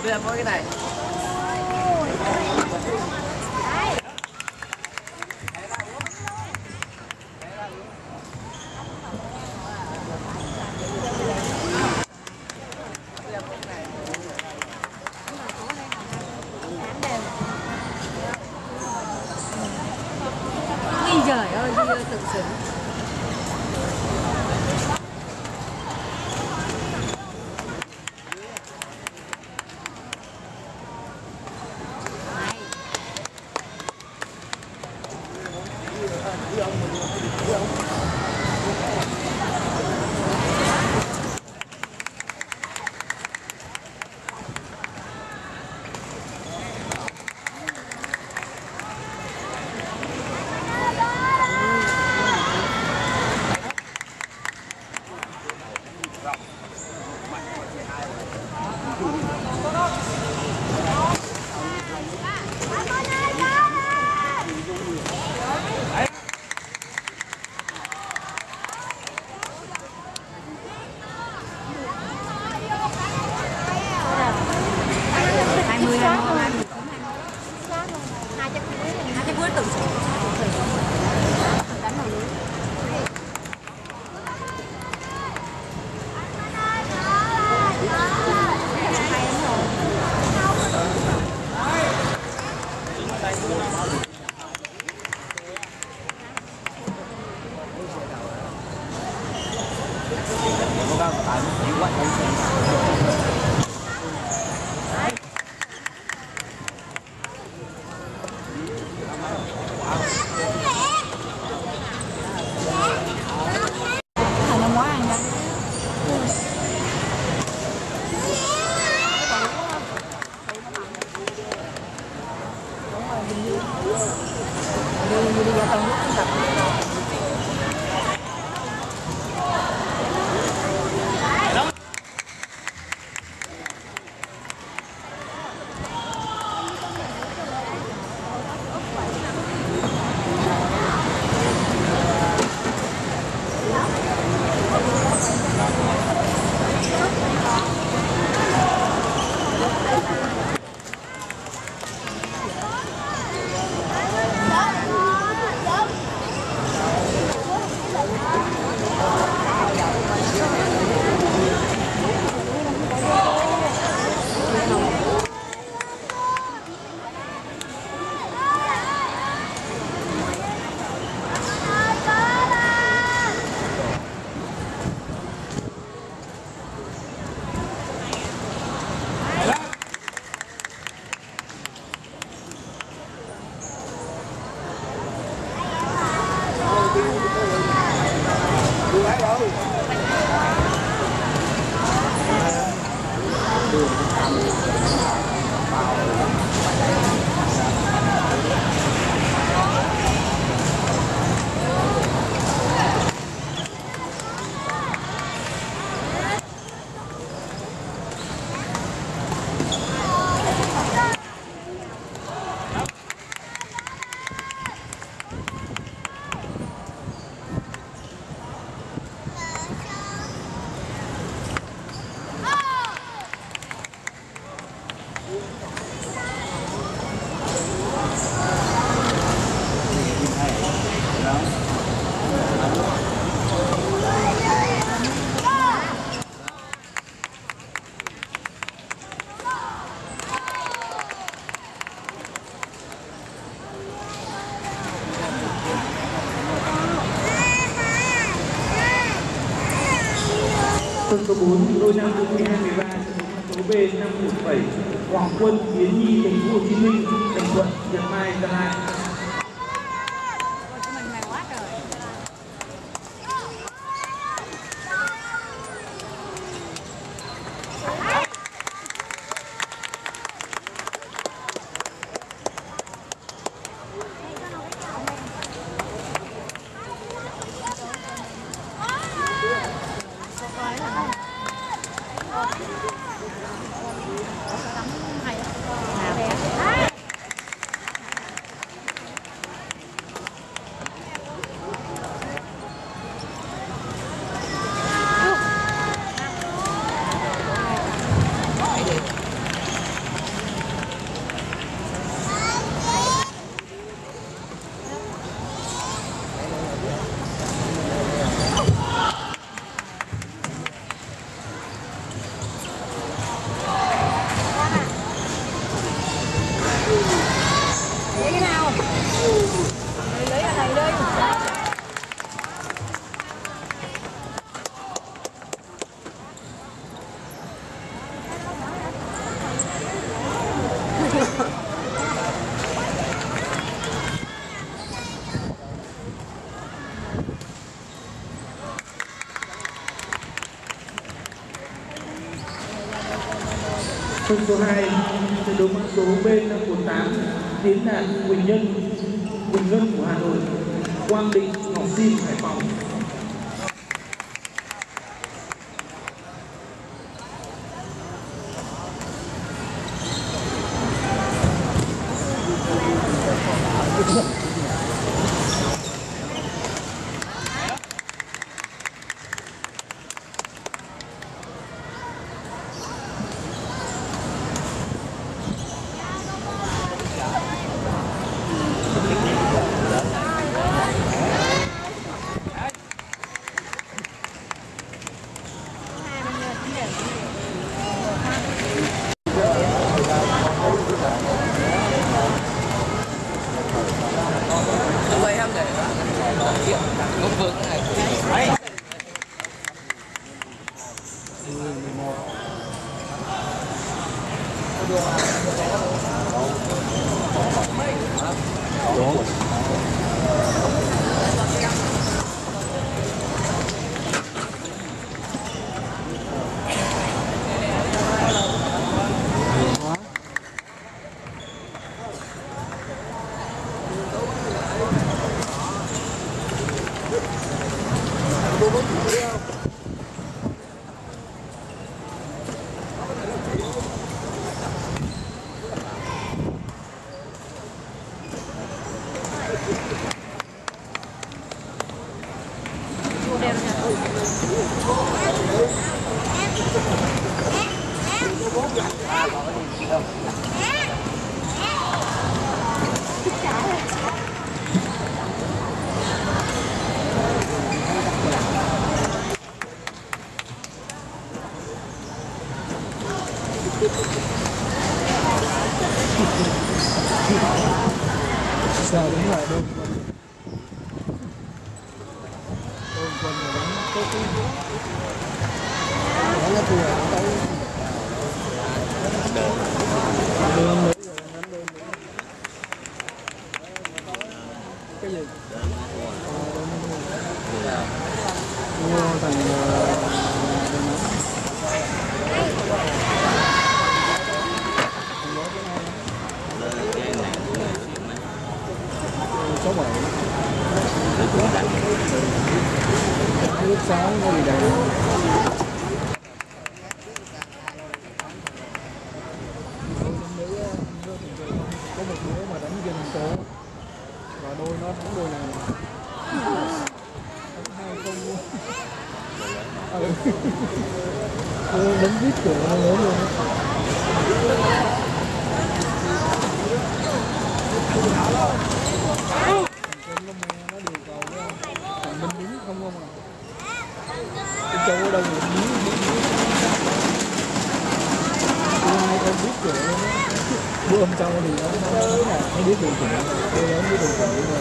Ở đây có cái này. Ui giời ơi, đi tự Julia. Sân số 4, đôi nam dự 12 13, số B 517, Hoàng Quân, Yến Nhi, Thành phố Hồ Chí Minh, Đồng Thuận, Nhật Mai, Gia Lai. Ôi, mình mày quá trời lấy cái nào lấy lấy cái này đây Sân số 2, trận đấu mã số B 548, Tiến Đạt, Quỳnh Nhân, Quỳnh Ngân của Hà Nội, Quang Định, Ngọc Sim, Hải Phòng. Ở đây không để Ngốc vững này. Yeah. Cái gì mua thành số bảy lúc sáng có gì đầy có một đứa mà đánh dân số và đôi nó thắng đôi này đánh hai không luôn ừ. Đánh vít của nó lớn luôn. Thằng Trinh nó me nó điều cầu đó Thằng Minh không không à Cái châu ở đâu mà đứng Tôi hai con biết rồi đó Bữa hôm sau thì nó nó biết điều khiển Tôi lớn biết điều khiển nhưng mà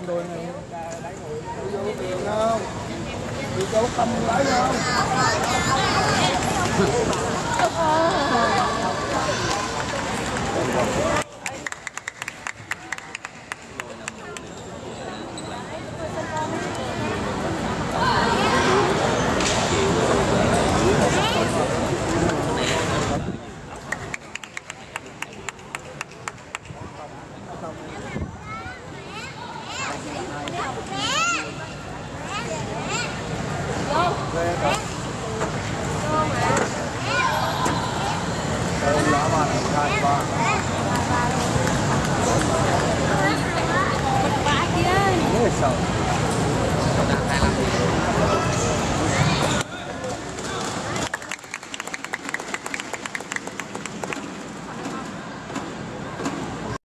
không đuôi này vô tiền không đi chỗ tâm lấy không